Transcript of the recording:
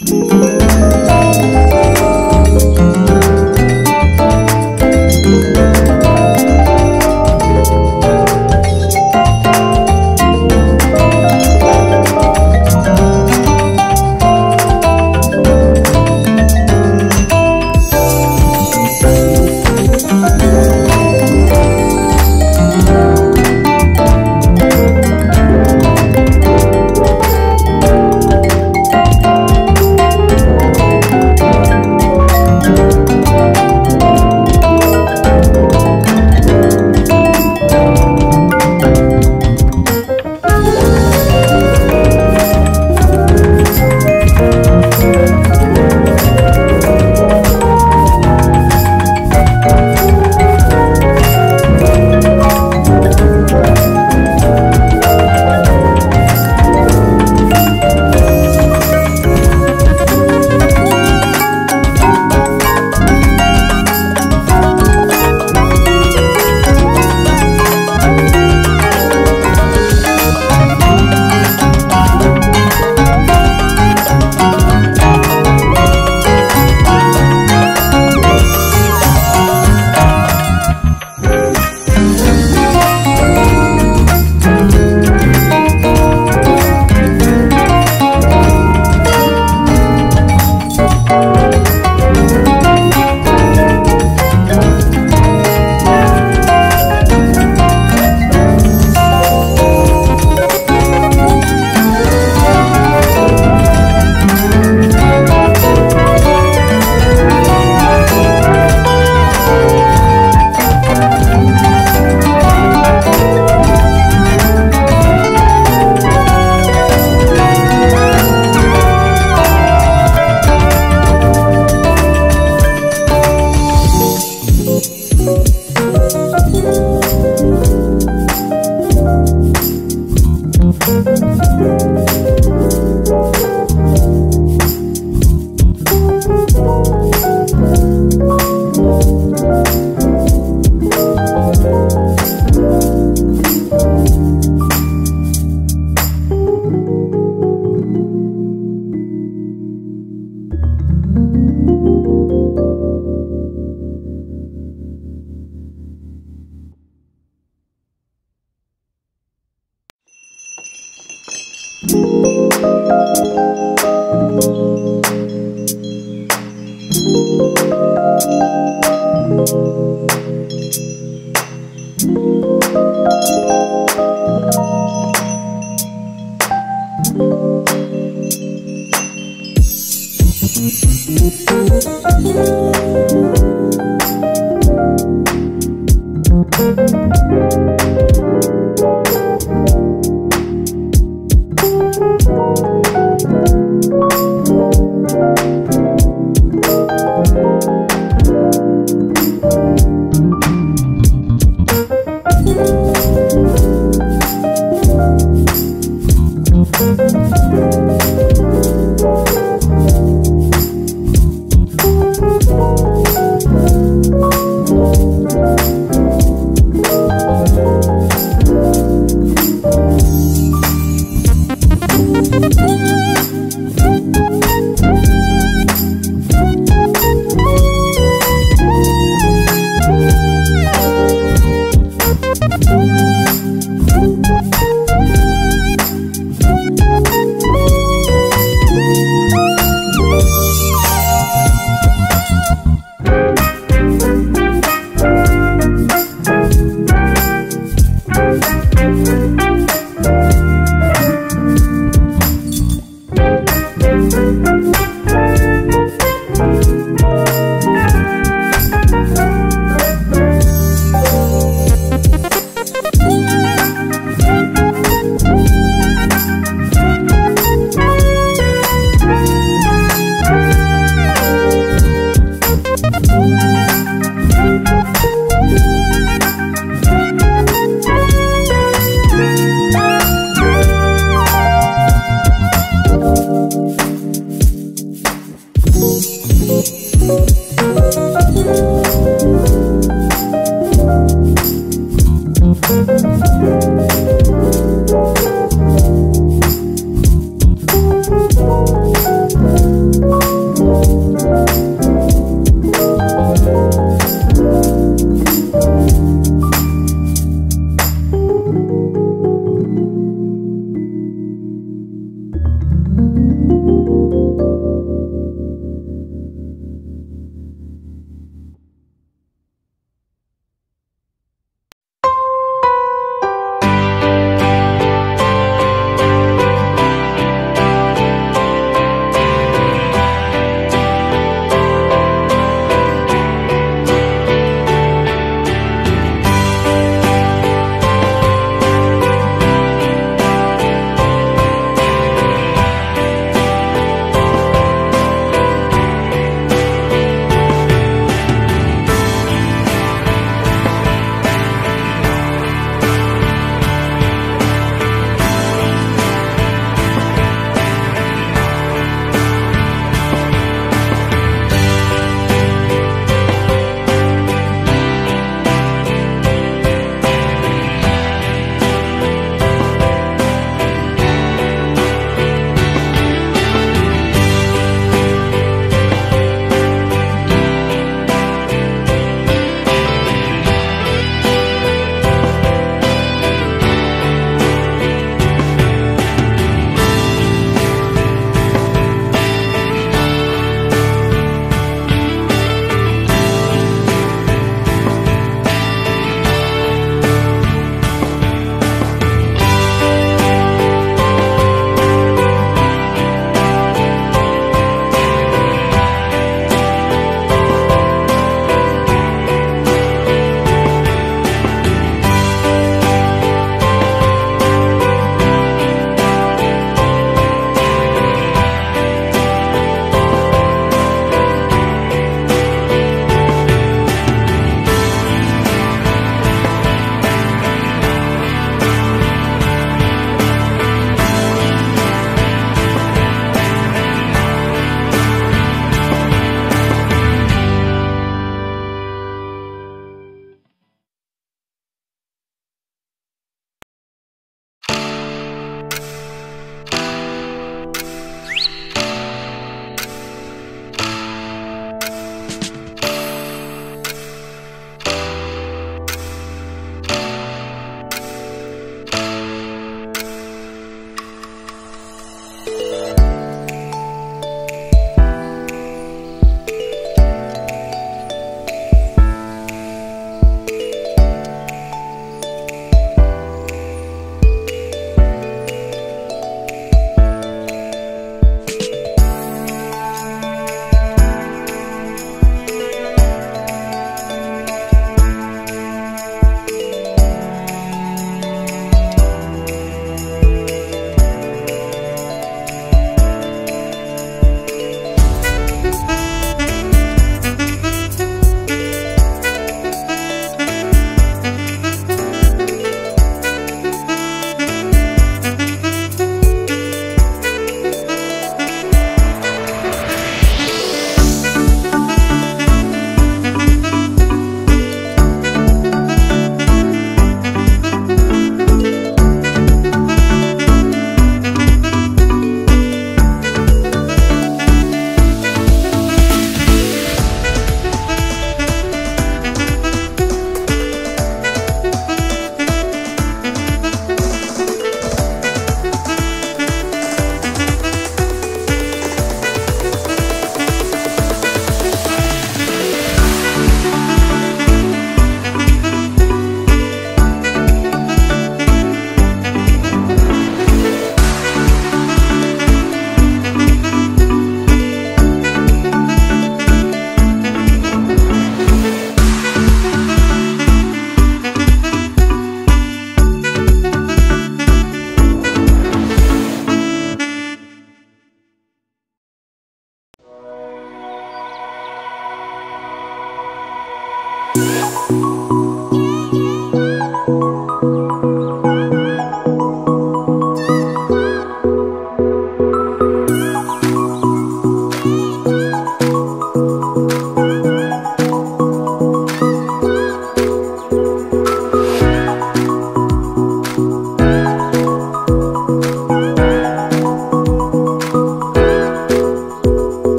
Música